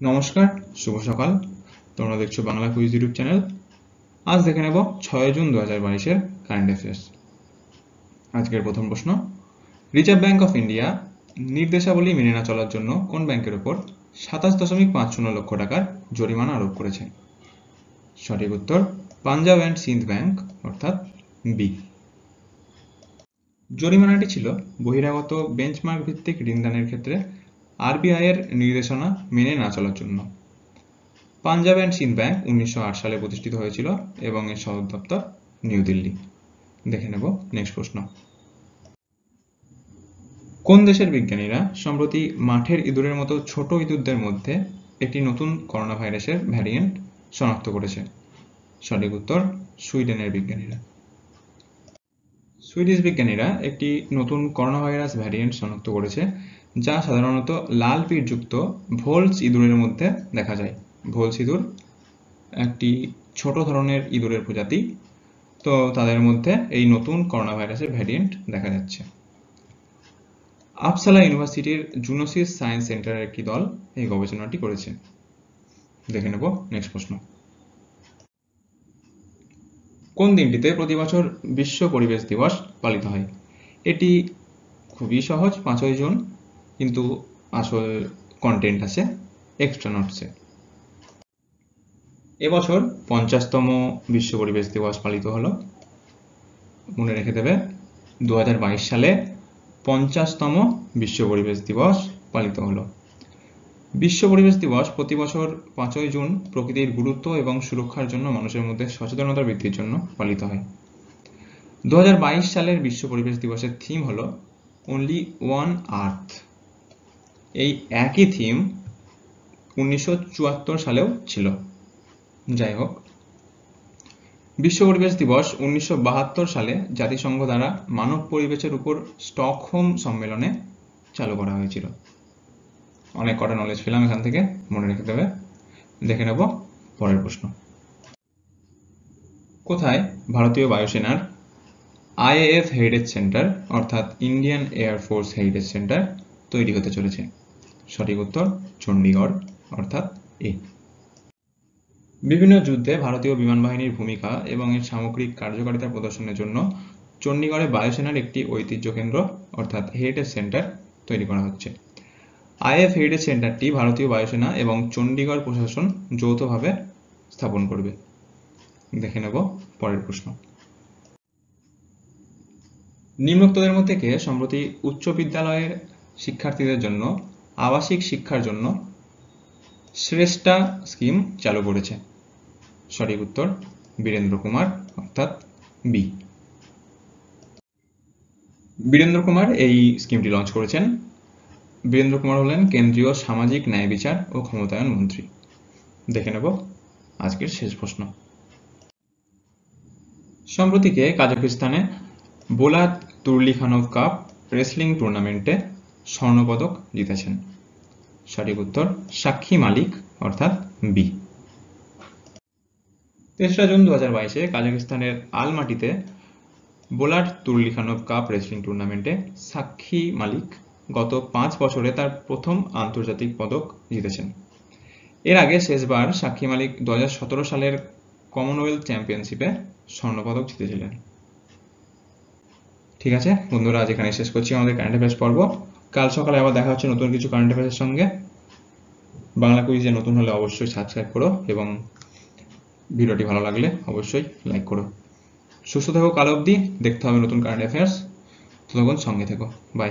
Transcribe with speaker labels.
Speaker 1: নমস্কার, শুভ সকাল। তোমরা দেখছ বাংলা কুইজ ইউটিউব চ্যানেল আজ দেখে নেব ছয় জুন দু হাজার বাইশের কারেন্ট অ্যাফেয়ার্স আজকের প্রথম প্রশ্ন রিজার্ভ ব্যাংক অফ ইন্ডিয়া নির্দেশাবলী মেনে না চলার জন্য কোন ব্যাংকের ওপর সাতাশ দশমিক পাঁচ শূন্য লক্ষ টাকার জরিমানা আরোপ করেছে? সঠিক উত্তর পাঞ্জাব অ্যান্ড সিন্ধ ব্যাংক অর্থাৎ বি জরিমানাটি ছিল বহিরাগত বেঞ্চমার্ক ভিত্তিক ঋণদানের ক্ষেত্রে আরবিআই এর নির্দেশনা মেনে না চলার জন্য। পাঞ্জাব অ্যান্ড সিন্ধ ব্যাংক উনিশশো আট সালে প্রতিষ্ঠিত হয়েছিল এবং এর সদর দপ্তর নিউ দিল্লি। দেখে নেব নেক্সট প্রশ্ন। কোন দেশের বিজ্ঞানীরা সম্প্রতি মাঠের ইঁদুরের মতো ছোট ইঁদুরদের মধ্যে একটি নতুন করোনা ভাইরাসের ভ্যারিয়েন্ট শনাক্ত করেছে? সঠিক উত্তর, সুইডেনের বিজ্ঞানীরা। সুইডিশ বিজ্ঞানীরা একটি নতুন করোনা ভাইরাস ভ্যারিয়েন্ট শনাক্ত করেছে, যা সাধারণত লাল পিঠযুক্ত ভোলস ইঁদুরের মধ্যে দেখা যায়। ভোলস ইঁদুর একটি ছোট ধরনের ইঁদুরের প্রজাতি, তো তাদের মধ্যে এই নতুন করোনা ভাইরাসের ভ্যারিয়েন্ট দেখা যাচ্ছে। আপসালা ইউনিভার্সিটির জুনোসিস সায়েন্স সেন্টারের একটি দল এই গবেষণাটি করেছে। দেখে নেব নেক্সট প্রশ্ন। কোন দিনটিতে প্রতি বছর বিশ্ব পরিবেশ দিবস পালিত হয়? এটি খুবই সহজ, পাঁচই জুন, কিন্তু আসল কন্টেন্ট আছে এক্সট্রা নোটসে এবছর পঞ্চাশতম বিশ্ব পরিবেশ দিবস পালিত হলো। মনে রেখে দেবে দু হাজার বাইশ সালে পঞ্চাশতম বিশ্ব পরিবেশ দিবস পালিত হলো। বিশ্ব পরিবেশ দিবস প্রতি বছর পাঁচই জুন প্রকৃতির গুরুত্ব এবং সুরক্ষার জন্য মানুষের মধ্যে সচেতনতা বৃদ্ধির জন্য পালিত হয়। দু হাজার বাইশ সালের বিশ্ব পরিবেশ দিবসের থিম হলো অনলি ওয়ান আর্থ এই একই থিম উনিশশো চুয়াত্তর সালেও ছিল। যাই হোক, বিশ্ব পরিবেশ দিবস উনিশশো বাহাত্তর সালে জাতিসংঘ দ্বারা মানব পরিবেশের উপর স্টকহোম সম্মেলনে চালু করা হয়েছিল। অনেক কটা নলেজ পেলাম এখান থেকে, মনে রেখে দেবে। দেখে নেব পরের প্রশ্ন। কোথায় ভারতীয় বায়ুসেনার আইএএফ হেরিটেজ সেন্টার অর্থাৎ Indian air force heritage centre তৈরি হতে চলেছে? সঠিক উত্তর চণ্ডীগড় অর্থাৎ এ। বিভিন্ন যুদ্ধে ভারতীয় বিমান বাহিনীর ভূমিকা এবং এর সামগ্রিক কার্যকারিতা প্রদর্শনের জন্য চণ্ডীগড়ে বায়ুসেনার একটি ঐতিহ্য কেন্দ্র, অর্থাৎ হেরিটেজ সেন্টার তৈরি করা হচ্ছে। আইএফ হেরিটেজ সেন্টারটি ভারতীয় বায়ুসেনা এবং চণ্ডীগড় প্রশাসন যৌথভাবে স্থাপন করবে। দেখে নেব পরের প্রশ্ন। নিম্নোক্তদের মধ্যে কে সম্প্রতি উচ্চ বিদ্যালয়ের শিক্ষার্থীদের জন্য আবাসিক শিক্ষার জন্য শ্রেষ্ঠা স্কিম চালু করেছে? সঠিক উত্তর বীরেন্দ্র কুমার, অর্থাৎ বি বীরেন্দ্র কুমার এই স্কিমটি লঞ্চ করেছেন। বীরেন্দ্র কুমার হলেন কেন্দ্রীয় সামাজিক ন্যায় বিচার ও ক্ষমতায়ন মন্ত্রী। দেখে নেব আজকের শেষ প্রশ্ন। সম্প্রতিকে কাজাকিস্তানে বোলাত তুর্লিখানভ কাপ রেসলিং টুর্নামেন্টে স্বর্ণপদক জিতেছেন। সঠিক উত্তর সাক্ষী মালিক, অর্থাৎ বি। তেসরা জুন দু হাজার বাইশে কাজাকিস্তানের আলমাটিতে বোলাট তুর্লিখানভ কাপ রেসলিং টুর্নামেন্টে সাক্ষী মালিক গত পাঁচ বছরে তার প্রথম আন্তর্জাতিক পদক জিতেছেন। এর আগে শেষবার সাক্ষী মালিক দু হাজার সতেরো সালের কমনওয়েলথ চ্যাম্পিয়নশিপে স্বর্ণপদক জিতেছিলেন। ঠিক আছে, বন্ধুরা, আজ এখানে শেষ করছি আমাদের কারেন্ট অ্যাফেয়ার্স পর্ব। কাল সকালে আবার দেখা হচ্ছে নতুন কিছু কারেন্ট অ্যাফেয়ার্সের সঙ্গে। বাংলা কুইজে নতুন হলে অবশ্যই সাবস্ক্রাইব করো এবং ভিডিওটি ভালো লাগলে অবশ্যই লাইক করো। সুস্থ থেকো কাল অবধি, দেখতে হবে নতুন কারেন্ট অ্যাফেয়ার্স ততক্ষণ সঙ্গে থেকো। বাই